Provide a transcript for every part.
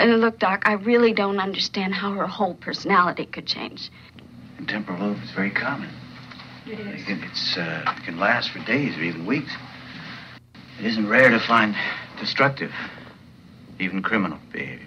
Uh, look, Doc, I really don't understand how her whole personality could change. And temporal lobe is very common. It It can, it's, uh, it can last for days or even weeks. It isn't rare to find destructive, even criminal behavior.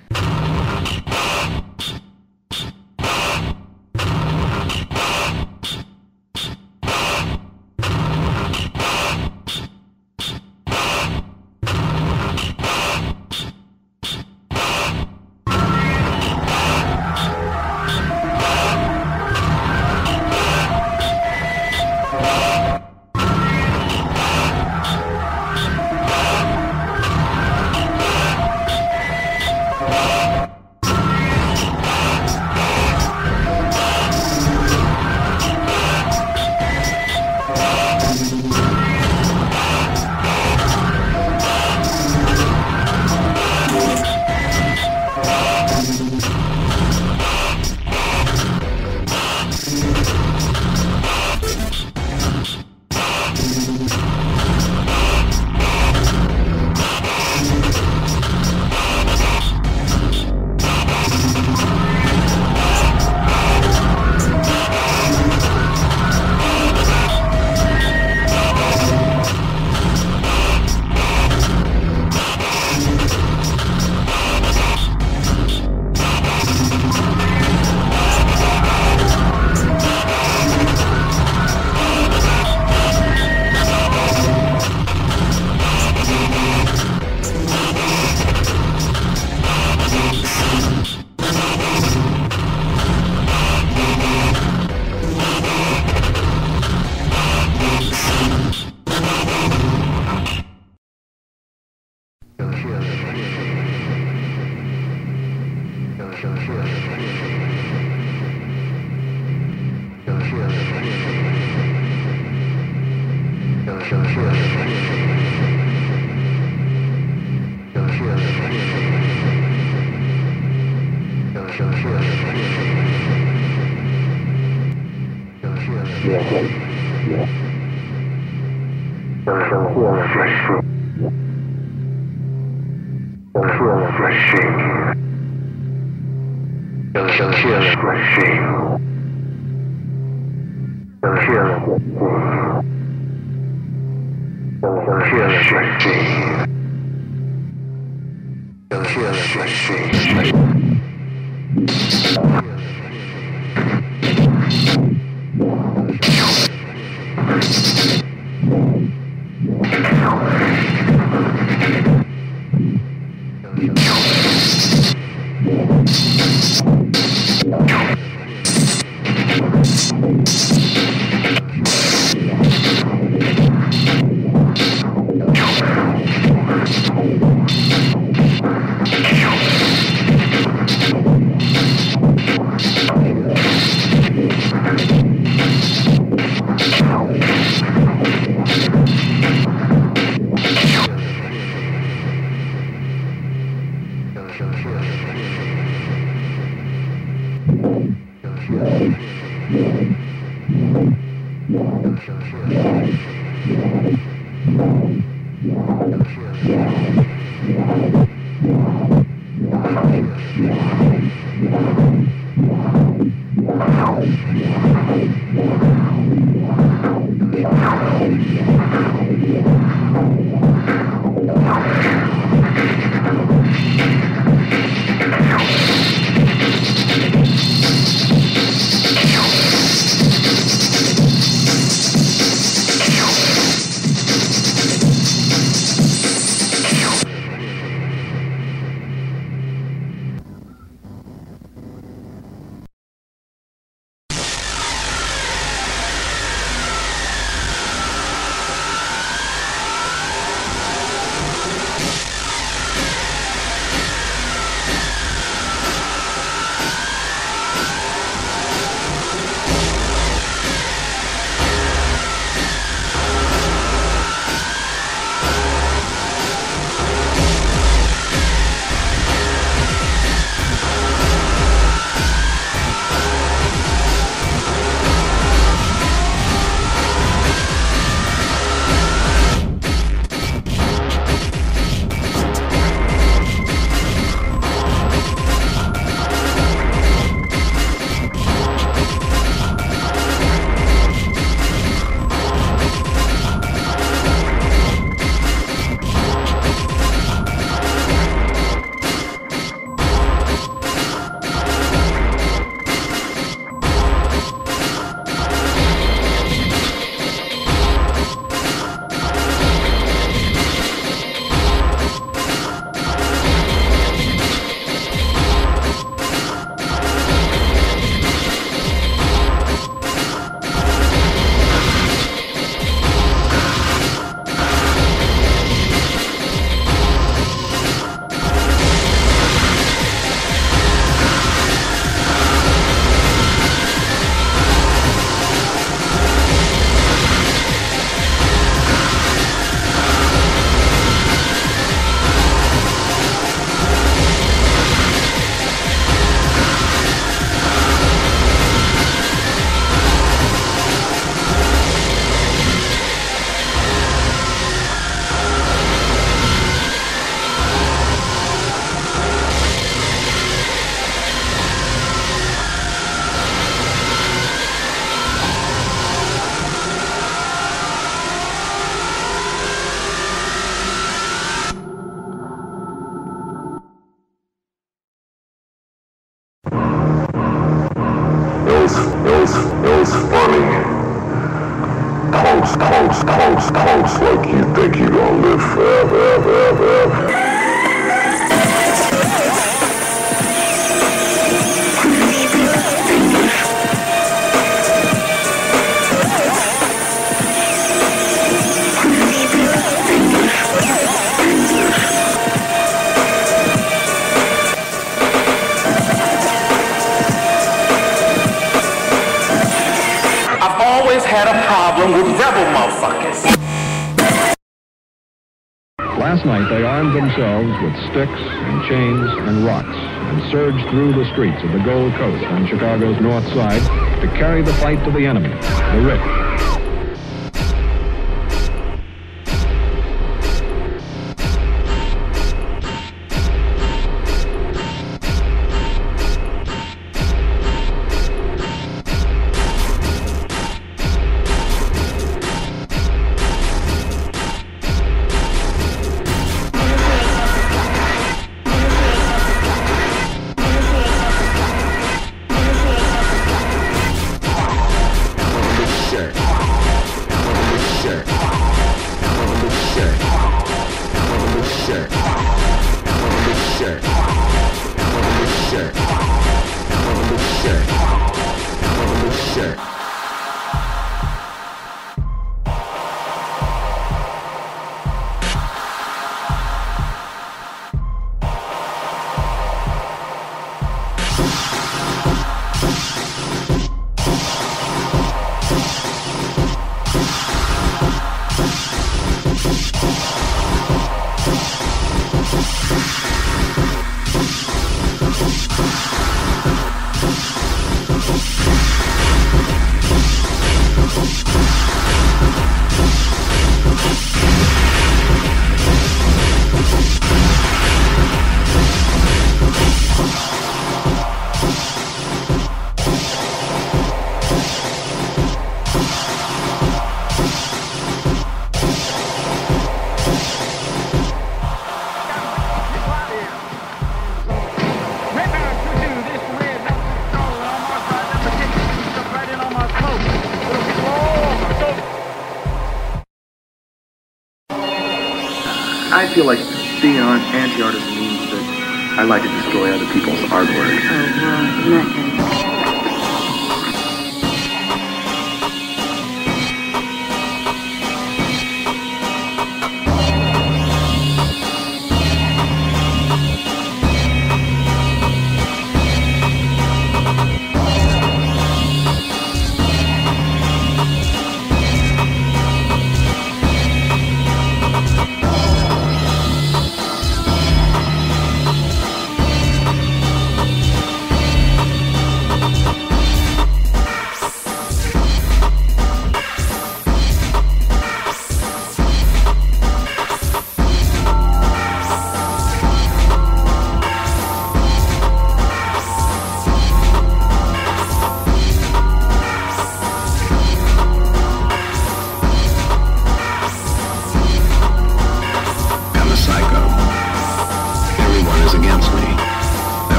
Chains and rocks and surged through the streets of the Gold Coast on Chicago's north side to carry the fight to the enemy, the rich.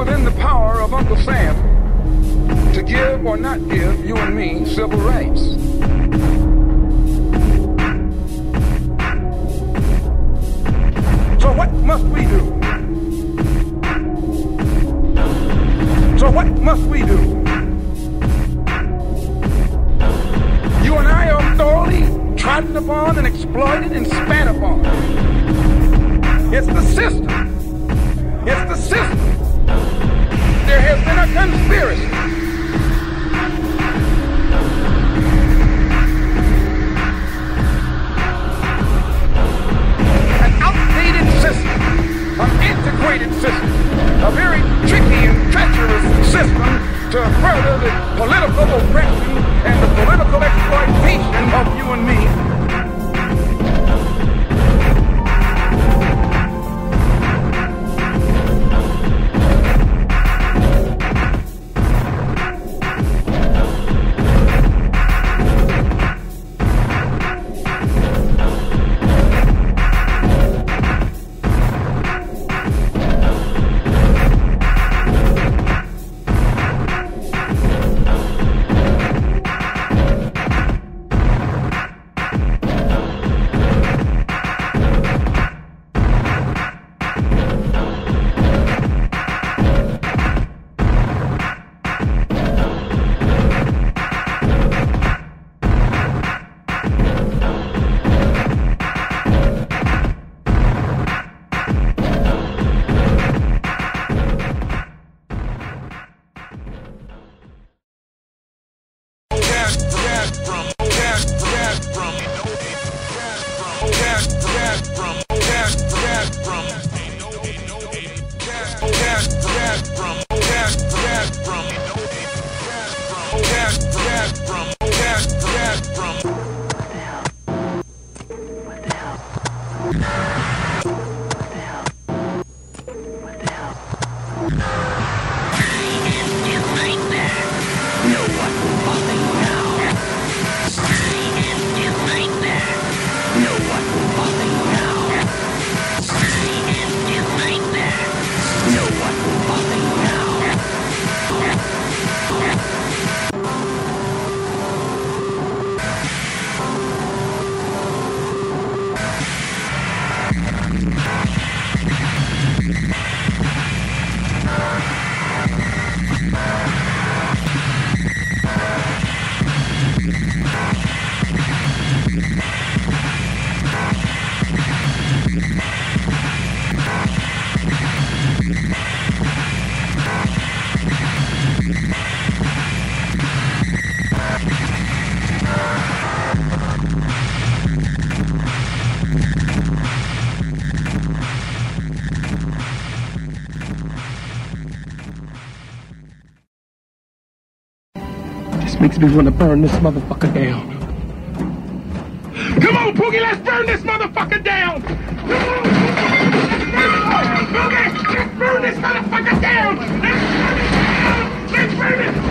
within the power of Uncle Sam to give or not give you and me civil rights. So what must we do? So what must we do? You and I are thoroughly trodden upon and exploited and spat upon. It's the system. It's the system there has been a conspiracy. An outdated system, an integrated system, a very tricky and treacherous system to further the political oppression and the political exploitation of you and me. makes me want to burn this motherfucker down. Come on, Poogie, let's burn this motherfucker down! Come on, Poogie, let's burn this motherfucker down! Let's burn it down! Let's burn it!